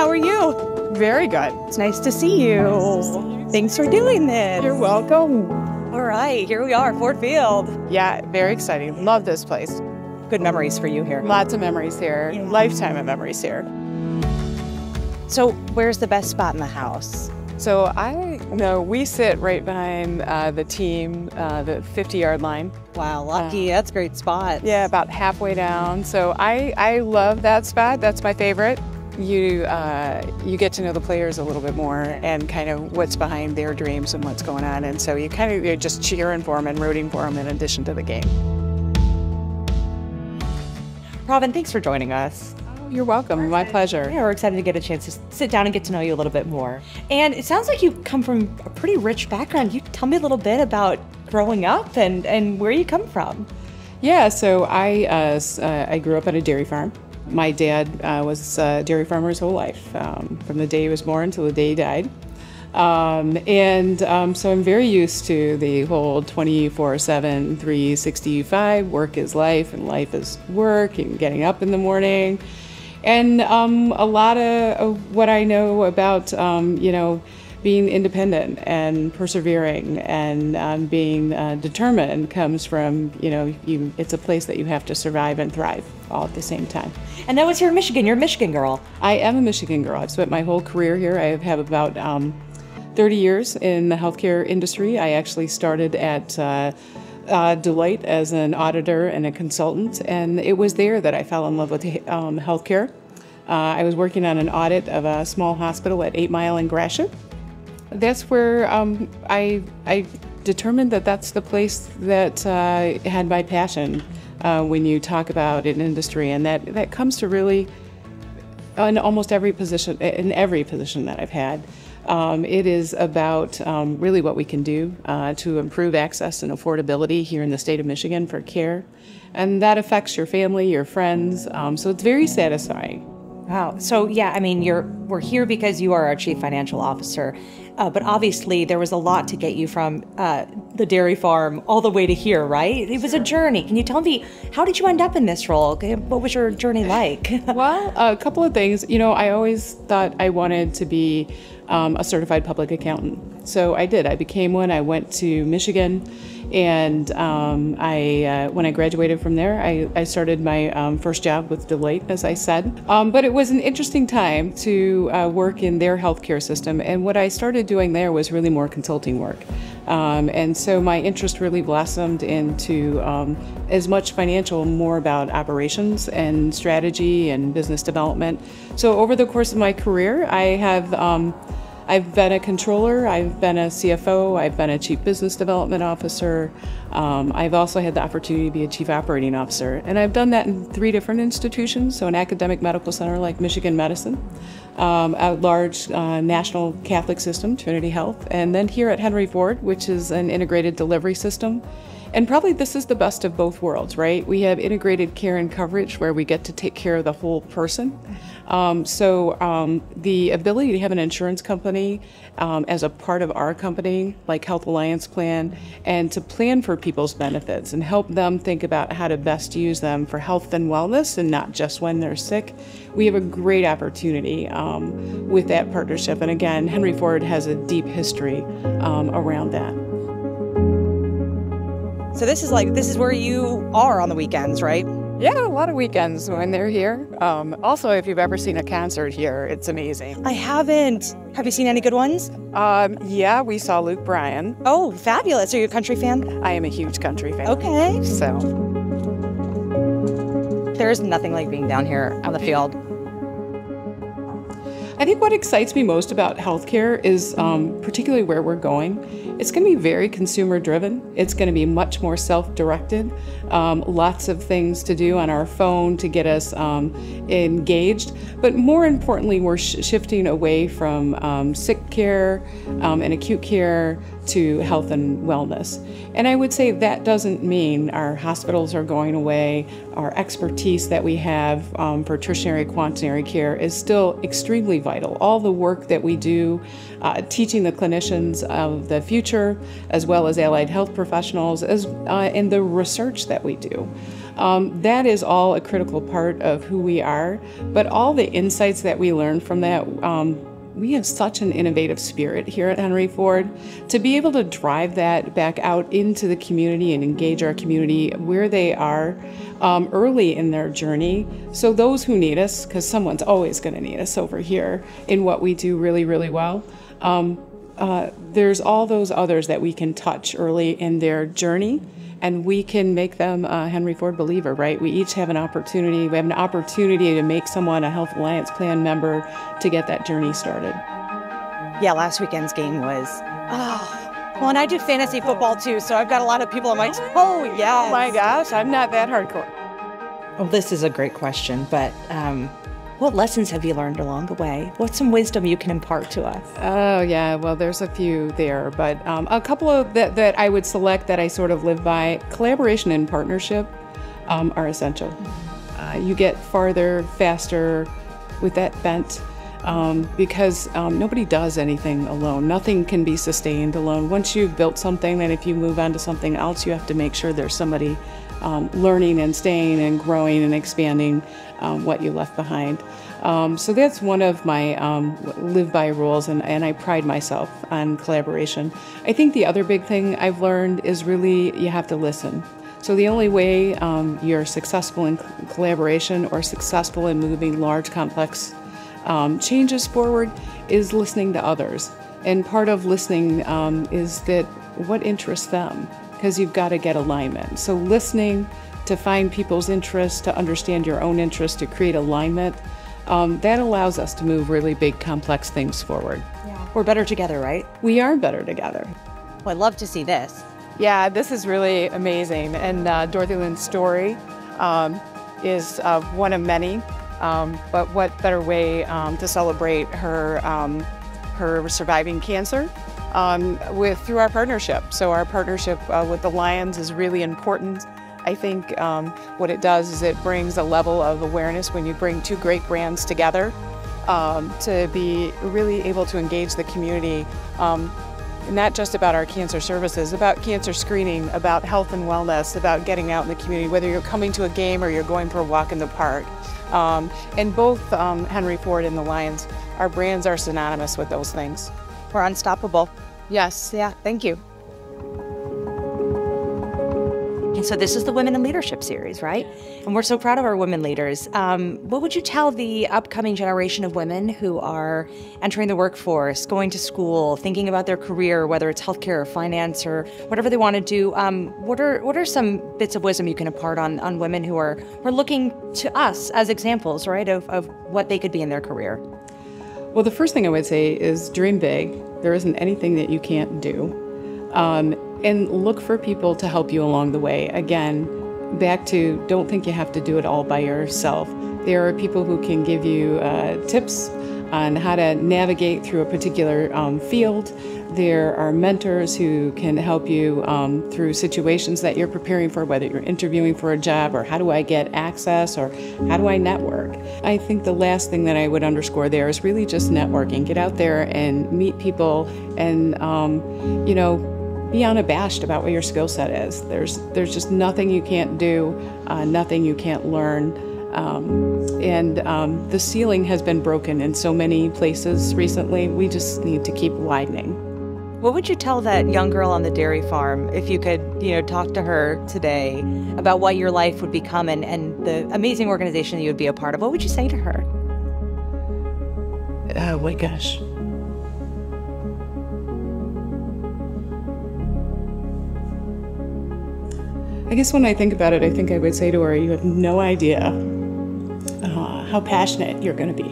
How are you? Very good. It's nice to see you. Thanks for doing this. You're welcome. All right, here we are, Ford Field. Yeah, very exciting. Love this place. Good memories for you here. Lots of memories here. Yeah. Lifetime of memories here. So, where's the best spot in the house? So I know we sit right behind uh, the team, uh, the 50 yard line. Wow, lucky. That's a great spot. Yeah, about halfway down. So I, I love that spot. That's my favorite. You uh, you get to know the players a little bit more and kind of what's behind their dreams and what's going on. And so you kind of you're just cheering for them and rooting for them in addition to the game. Robin, thanks for joining us. You're welcome. My pleasure. Yeah, we're excited to get a chance to sit down and get to know you a little bit more. And it sounds like you come from a pretty rich background. You tell me a little bit about growing up and, and where you come from. Yeah, so I uh, uh, I grew up on a dairy farm. My dad uh, was a dairy farmer his whole life, um, from the day he was born till the day he died. Um, and um, so I'm very used to the whole 24 7, 365 work is life and life is work and getting up in the morning. And um, a lot of, of what I know about, um, you know, being independent and persevering and um, being uh, determined comes from, you know, you, it's a place that you have to survive and thrive all at the same time. And now it's here in Michigan. You're a Michigan girl. I am a Michigan girl. I've spent my whole career here. I have about um, 30 years in the healthcare industry. I actually started at uh, uh, Deloitte as an auditor and a consultant, and it was there that I fell in love with um, healthcare. Uh, I was working on an audit of a small hospital at Eight Mile in Gratiot. That's where um, I, I determined that that's the place that uh, had my passion uh, when you talk about an industry, and that, that comes to really in almost every position, in every position that I've had. Um, it is about um, really what we can do uh, to improve access and affordability here in the state of Michigan for care. And that affects your family, your friends. Um, so it's very satisfying. Wow. So yeah, I mean, you're we're here because you are our chief financial officer, uh, but obviously there was a lot to get you from uh, the dairy farm all the way to here, right? It was a journey. Can you tell me how did you end up in this role? What was your journey like? Well, a couple of things. You know, I always thought I wanted to be um, a certified public accountant. So I did. I became one. I went to Michigan, and um, I, uh, when I graduated from there, I, I started my um, first job with Deloitte, as I said. Um, but it was an interesting time to uh, work in their healthcare system, and what I started doing there was really more consulting work. Um, and so my interest really blossomed into um, as much financial, more about operations and strategy and business development. So over the course of my career, I have. I've been a controller, I've been a CFO, I've been a chief business development officer. Um, I've also had the opportunity to be a chief operating officer. And I've done that in three different institutions so, an academic medical center like Michigan Medicine, um, a large uh, national Catholic system, Trinity Health, and then here at Henry Ford, which is an integrated delivery system. And probably this is the best of both worlds, right? We have integrated care and coverage where we get to take care of the whole person. Um, so um, the ability to have an insurance company um, as a part of our company, like Health Alliance Plan, and to plan for people's benefits and help them think about how to best use them for health and wellness and not just when they're sick. We have a great opportunity um, with that partnership. And again, Henry Ford has a deep history um, around that. So this is like this is where you are on the weekends, right? Yeah, a lot of weekends when they're here. Um, also, if you've ever seen a concert here, it's amazing. I haven't. Have you seen any good ones? Um, yeah, we saw Luke Bryan. Oh, fabulous! Are you a country fan? I am a huge country fan. Okay. So, There's nothing like being down here on the field. I think what excites me most about healthcare is um, particularly where we're going. It's going to be very consumer driven. It's going to be much more self directed. Um, lots of things to do on our phone to get us um, engaged. But more importantly, we're sh- shifting away from um, sick care um, and acute care to health and wellness. And I would say that doesn't mean our hospitals are going away. Our expertise that we have um, for tertiary quaternary care is still extremely vital. All the work that we do, uh, teaching the clinicians of the future, as well as allied health professionals, as uh, and the research that we do. Um, that is all a critical part of who we are. But all the insights that we learn from that, um, we have such an innovative spirit here at Henry Ford. To be able to drive that back out into the community and engage our community where they are um, early in their journey. So, those who need us, because someone's always going to need us over here in what we do really, really well. Um, uh, there's all those others that we can touch early in their journey and we can make them a Henry Ford believer, right? We each have an opportunity. We have an opportunity to make someone a Health Alliance Plan member to get that journey started. Yeah, last weekend's game was, oh. Well, and I do fantasy football too, so I've got a lot of people on my, oh, yeah. Oh my gosh, I'm not that hardcore. Well, this is a great question, but um, what lessons have you learned along the way? What's some wisdom you can impart to us? Oh, yeah. Well, there's a few there, but um, a couple of that, that I would select that I sort of live by collaboration and partnership um, are essential. Uh, you get farther, faster with that bent. Um, because um, nobody does anything alone. Nothing can be sustained alone. Once you've built something, then if you move on to something else, you have to make sure there's somebody um, learning and staying and growing and expanding um, what you left behind. Um, so that's one of my um, live by rules, and, and I pride myself on collaboration. I think the other big thing I've learned is really you have to listen. So the only way um, you're successful in collaboration or successful in moving large, complex um, changes forward is listening to others. And part of listening is that what interests them because you've got to get alignment. So, listening to find people's interests, to understand your own interests, to create alignment, um, that allows us to move really big, complex things forward. Yeah. We're better together, right? We are better together. Well, I'd love to see this. Yeah, this is really amazing. And uh, Dorothy Lynn's story um, is uh, one of many. Um, but what better way um, to celebrate her, um, her surviving cancer um, with through our partnership. So our partnership uh, with the Lions is really important. I think um, what it does is it brings a level of awareness when you bring two great brands together um, to be really able to engage the community. Um, not just about our cancer services, about cancer screening, about health and wellness, about getting out in the community, whether you're coming to a game or you're going for a walk in the park. Um, and both um, Henry Ford and the Lions, our brands are synonymous with those things. We're unstoppable. Yes. Yeah, thank you. And so this is the Women in Leadership series, right? And we're so proud of our women leaders. Um, what would you tell the upcoming generation of women who are entering the workforce, going to school, thinking about their career, whether it's healthcare or finance or whatever they want to do? Um, what are what are some bits of wisdom you can impart on on women who are who are looking to us as examples, right, of, of what they could be in their career? Well, the first thing I would say is dream big. There isn't anything that you can't do. Um, and look for people to help you along the way. Again, back to don't think you have to do it all by yourself. There are people who can give you uh, tips on how to navigate through a particular um, field. There are mentors who can help you um, through situations that you're preparing for, whether you're interviewing for a job or how do I get access or how do I network. I think the last thing that I would underscore there is really just networking. Get out there and meet people and, um, you know, be unabashed about what your skill set is. There's, there's just nothing you can't do, uh, nothing you can't learn. Um, and um, the ceiling has been broken in so many places recently. We just need to keep widening. What would you tell that young girl on the dairy farm if you could, you know, talk to her today about what your life would become and, and the amazing organization that you would be a part of? What would you say to her? Oh my gosh. I guess when I think about it, I think I would say to her, You have no idea uh, how passionate you're going to be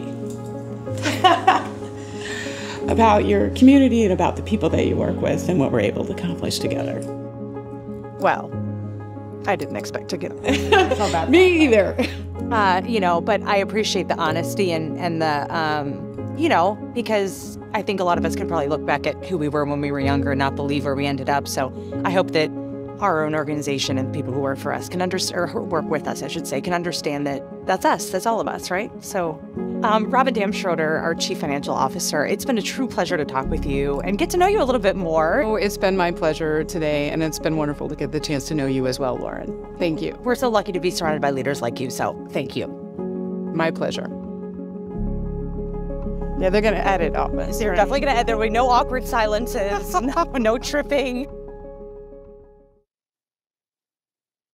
about your community and about the people that you work with and what we're able to accomplish together. Well, I didn't expect to get Me either. Uh, you know, but I appreciate the honesty and, and the, um, you know, because I think a lot of us can probably look back at who we were when we were younger and not believe where we ended up. So I hope that our own organization and people who work for us can understand, or work with us, I should say, can understand that that's us, that's all of us, right? So Um, Robin Damschroder, our Chief Financial Officer, it's been a true pleasure to talk with you and get to know you a little bit more. Oh, it's been my pleasure today, and it's been wonderful to get the chance to know you as well, Lauren. Thank you. We're so lucky to be surrounded by leaders like you, so thank you. My pleasure. Yeah, they're going to edit all this. They're definitely going to edit. There will be no awkward silences, no, no tripping.